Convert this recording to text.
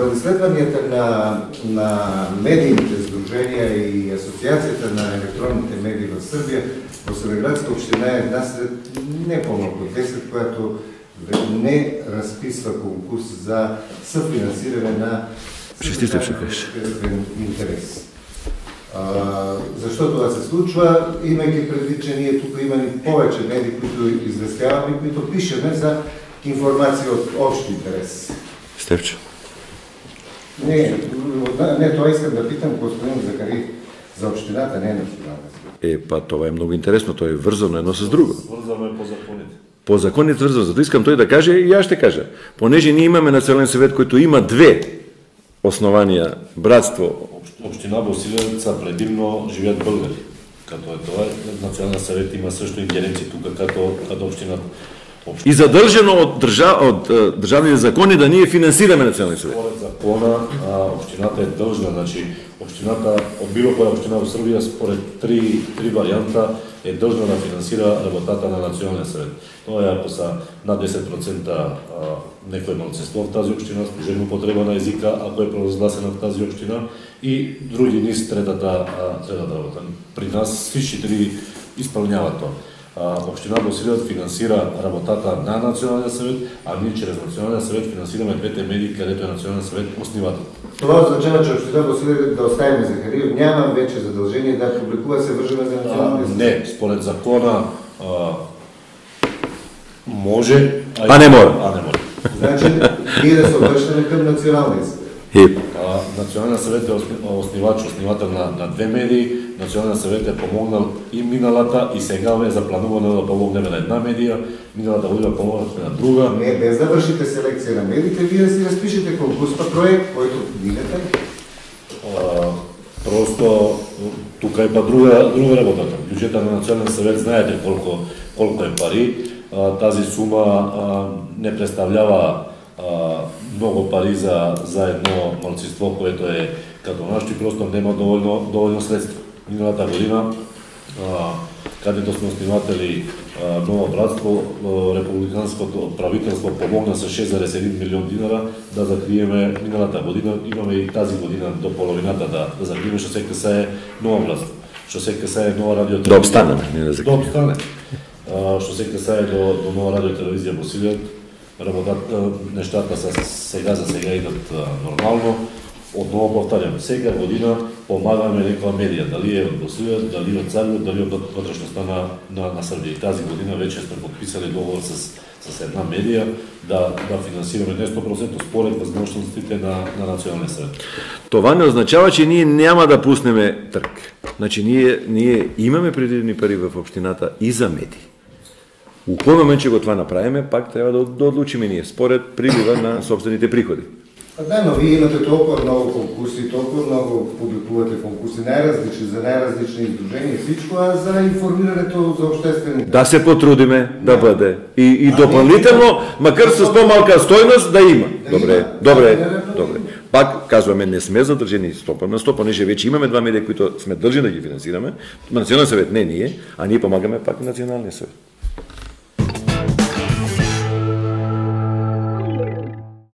според изследванията на, на медийните сдруженија и Асоциацијата на електронните медии во Србија, во Сребреградска општина е една сред не помалку 10, която не расписва конкурс за съфинансиране на интерес. А, защо това се случва? Имайки предвид, че ние тук имаме повече медии, които известяваме, които пишеме за информация от общ интерес. Степчо. Не, не, това искам да питам господин Закари за общината, не е национална. Е, па тоа е многу интересно, тоа е врзано едно с друго. Врзано е по законите. По законите врзано, затоа искам тој да каже и јас ще кажа. Понеже ние имаме национален совет кој има две основанија, братство, Општина Босилевица предимно живеат българи. Като е тоа, Национален совет има също ингеренции тука като, като општината. И задржано од, држа, од државните закони да ние финансираме национален совет. Според закона, а, општината е должна, значи, општината, од било која општина во Србија, според три, три варианта, е должна да финансира работата на Национален совет. Тоа е ако са над 10% а, некој малцинство в тази општина, служебна употреба на езика, ако е провозгласена в тази општина, и други низ третата, третата работа. При нас сви три исполняваат тоа. А, Општина Босилевец финансира работата на Националниот совет, а ние чрез Националниот совет финансираме двете медии кадето е Националниот совет основател. Това означава, че община Босилев да оставим Захариев, няма вече задължение да публикува се вържаме за А, националния съвет. не, според закона а, може, А не мора. А не мора. Значи, ние да се обръщаме към. Е, А, Националниот совет е основач, основател на, на две медии. Националниот совет е помогнал и миналата и сега е запланувано да помогнеме на една медија, миналата година помогнахме на друга. Не, без да вършите селекция на медиите, вие си разпишете конкурс па проект, който минете. А, просто тука е па друга друга работа. Бюджета на Национален совет знаете колко колко е пари. А, тази сума а, не представлява а, многу пари за за едно малцинство което е като нашто и просто нема доволно доволно средства. Миналата година а, кадето сме основатели а, Ново братство, републиканското правителство помогна со 6,1 милион динара да закриеме миналата година, имаме и тази година до половината да, да закриеме што се касае Ново братство, што се касае Нова радио да обстанеме, не да Да закриеме. обстане. А, што се касае до, до Нова радио телевизија Босилиот, работата, нештата са сега за сега идат нормално. Одново повторам, сега година помагаме некоја медија, дали е од Босилиот, дали од Царјот, дали од вътрешноста на, на, на Србија. И тази година веќе сме подписали договор с, с една медија да, да финансираме не 100% според возможностите на, на Национален совет. Това не означава, че ние няма да пуснеме трг. Значи, ние, ние имаме предвидени пари в общината и за медии. У кој момент ќе го това направиме, пак треба да, да одлучиме ние, според прилива на собствените приходи. А да, но вие имате толкова много конкурси, толкова много публикувате конкурси, най-различни, за най-различни издружения и всичко, а за информирането за обществени. Да се потрудиме да Да. бъде. И, и А допълнително, не- макар с по-малка стойност, да има. Да Добре, има. добре, Да, да, да, да. добре. Пак казваме, не сме задржени 100 на 100, понеже вече имаме два медија които сме држани да ги финансираме. Национален съвет не ние, а ние помагаме пак Националния съвет.